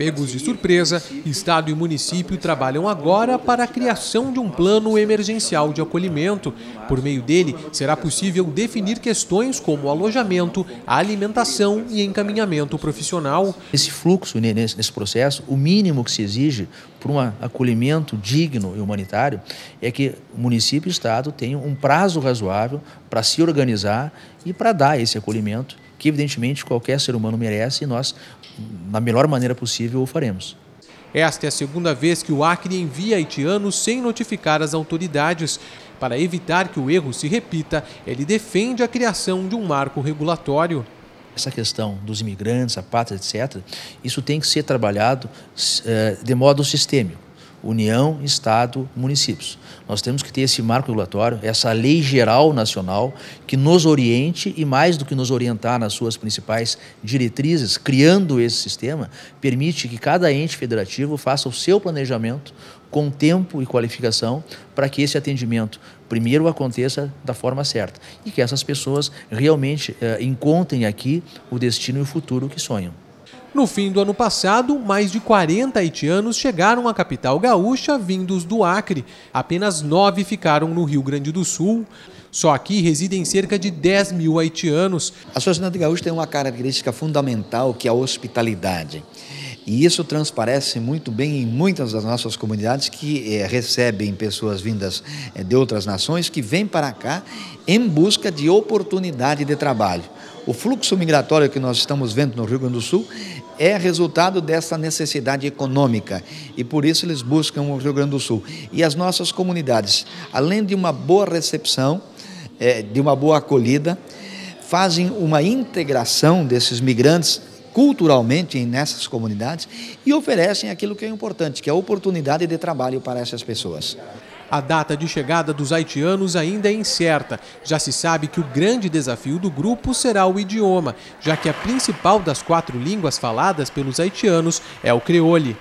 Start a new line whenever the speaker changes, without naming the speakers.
Pegos de surpresa, Estado e município trabalham agora para a criação de um plano emergencial de acolhimento. Por meio dele, será possível definir questões como alojamento, alimentação e encaminhamento profissional.
Esse fluxo, nesse processo, o mínimo que se exige para um acolhimento digno e humanitário é que o município e o Estado tenham um prazo razoável para se organizar e para dar esse acolhimento que evidentemente qualquer ser humano merece e nós, da melhor maneira possível, o faremos.
Esta é a segunda vez que o Acre envia haitianos sem notificar as autoridades. Para evitar que o erro se repita, ele defende a criação de um marco regulatório.
Essa questão dos imigrantes, a pátria, etc., isso tem que ser trabalhado eh, de modo sistêmico. União, Estado, municípios. Nós temos que ter esse marco regulatório, essa lei geral nacional que nos oriente e mais do que nos orientar nas suas principais diretrizes, criando esse sistema, permite que cada ente federativo faça o seu planejamento com tempo e qualificação para que esse atendimento primeiro aconteça da forma certa e que essas pessoas realmente eh, encontrem aqui o destino e o futuro que sonham.
No fim do ano passado, mais de 40 haitianos chegaram à capital gaúcha vindos do Acre. Apenas nove ficaram no Rio Grande do Sul. Só aqui residem cerca de 10 mil haitianos.
A sociedade gaúcha tem uma característica fundamental que é a hospitalidade. E isso transparece muito bem em muitas das nossas comunidades que é, recebem pessoas vindas é, de outras nações que vêm para cá em busca de oportunidade de trabalho. O fluxo migratório que nós estamos vendo no Rio Grande do Sul é resultado dessa necessidade econômica e por isso eles buscam o Rio Grande do Sul. E as nossas comunidades, além de uma boa recepção, é, de uma boa acolhida, fazem uma integração desses migrantes culturalmente nessas comunidades e oferecem aquilo que é importante, que é a oportunidade de trabalho para essas pessoas.
A data de chegada dos haitianos ainda é incerta. Já se sabe que o grande desafio do grupo será o idioma, já que a principal das quatro línguas faladas pelos haitianos é o creole.